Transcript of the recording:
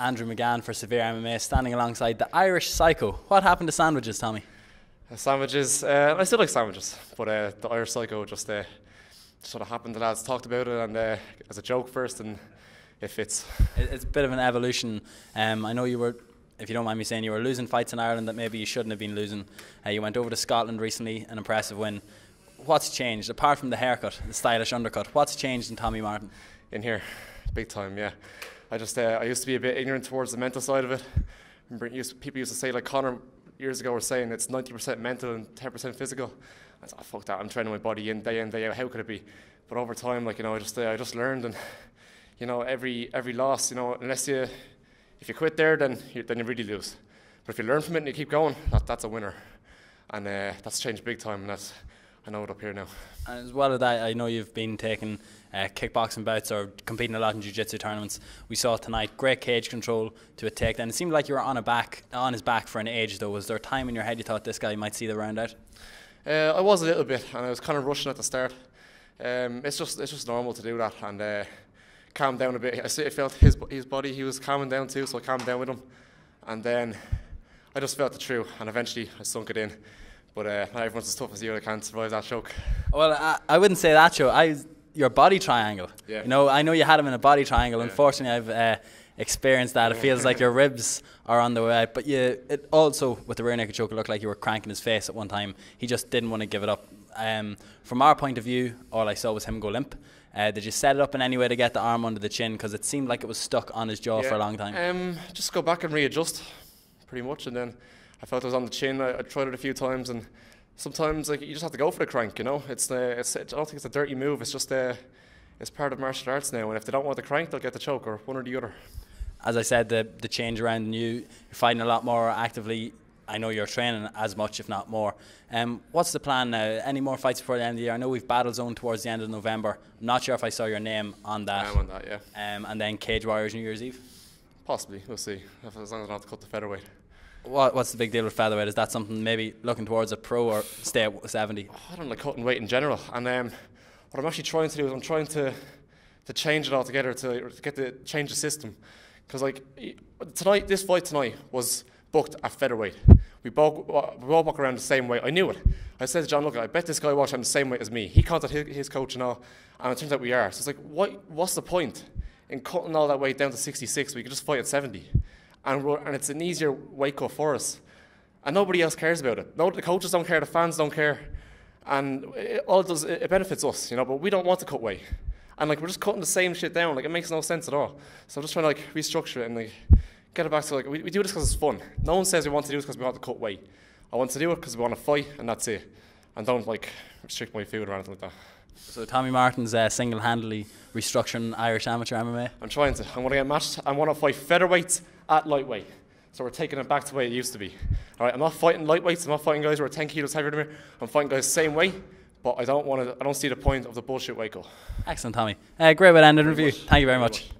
Andrew McGahon for Severe MMA, standing alongside the Irish Psycho. What happened to sandwiches, Tommy? Uh, sandwiches, uh, I still like sandwiches, but uh, the Irish Psycho just uh, sort of happened. The lads talked about it and uh, as a joke first, and it fits. It's a bit of an evolution. Um, I know you were, if you don't mind me saying, you were losing fights in Ireland that maybe you shouldn't have been losing. Uh, you went over to Scotland recently, an impressive win. What's changed apart from the haircut, the stylish undercut? What's changed in Tommy Martin? In here, big time, yeah. I just uh, I used to be a bit ignorant towards the mental side of it. Used, people used to say like Conor years ago were saying it's 90% mental and 10% physical. I thought, oh, fuck that, I'm training my body in day in day out. How could it be? But over time, like you know, I just uh, I just learned and you know every every loss, you know, unless you if you quit there, then you, then you really lose. But if you learn from it and you keep going, that, that's a winner. And uh, that's changed big time. And that's I know it up here now. And as well as that, I know you've been taking uh, kickboxing bouts or competing a lot in jiu-jitsu tournaments. We saw tonight great cage control to a takedown. It seemed like you were on a back on his back for an age though. Was there a time in your head you thought this guy might see the round out? Uh, I was a little bit, and I was kind of rushing at the start. Um, it's just it's just normal to do that and uh, calm down a bit. I felt his his body he was calming down too, so I calmed down with him, and then I just felt the true, and eventually I sunk it in. But uh, not everyone's as tough as you. I can't survive that choke. Well, I, I wouldn't say that choke. I your body triangle. Yeah. You know, I know you had him in a body triangle. Yeah. Unfortunately, I've uh, experienced that. It feels like your ribs are on the way out. But you, it also with the rear naked choke, it looked like you were cranking his face at one time. He just didn't want to give it up. Um, from our point of view, all I saw was him go limp. Uh, did you set it up in any way to get the arm under the chin? Because it seemed like it was stuck on his jaw yeah. for a long time. Um, just go back and readjust, pretty much, and then I felt it was on the chin. I, I tried it a few times, and sometimes like you just have to go for the crank. You know, it's, uh, it's I don't think it's a dirty move. It's just uh, it's part of martial arts now, and if they don't want the crank, they'll get the choke or one or the other. As I said, the the change around you, you're fighting a lot more actively. I know you're training as much, if not more. Um, what's the plan now? Any more fights before the end of the year? I know we've battle zone towards the end of November. I'm not sure if I saw your name on that. I'm on that, yeah. Um, and then Cage Warriors New Year's Eve. Possibly, we'll see. As long as I don't have to cut the featherweight. What, what's the big deal with featherweight? Is that something maybe looking towards a pro or stay at 70? I don't like cutting weight in general. And um, what I'm actually trying to do is I'm trying to to change it altogether to, to get the change the system. Because like tonight, this fight tonight was booked at featherweight. We both we all walk around the same way. I knew it. I said to John, look, I bet this guy walks around the same way as me. He contacted his, his coach and all, and it turns out we are. So it's like, what, what's the point in cutting all that weight down to 66? We could just fight at 70, and and it's an easier weight cut for us, and nobody else cares about it. No, the coaches don't care, the fans don't care, and it all it does it benefits us, you know. But we don't want to cut weight, and like we're just cutting the same shit down. Like it makes no sense at all. So I'm just trying to like restructure it and like get it back to like we, we do this because it's fun. No one says we want to do this because we want to cut weight. I want to do it because we want to fight, and that's it. And don't like restrict my food or anything like that. So Tommy Martin's uh, single-handedly restructuring Irish amateur MMA. I'm trying to. I want to get matched. I want to fight featherweights at lightweight. So we're taking it back to the way it used to be. All right, I'm not fighting lightweights. I'm not fighting guys who are 10 kilos heavier than me. I'm fighting guys the same weight, but I don't want to. I don't see the point of the bullshit weight cut. Excellent, Tommy. Uh, great way to end the interview. Thank you very much.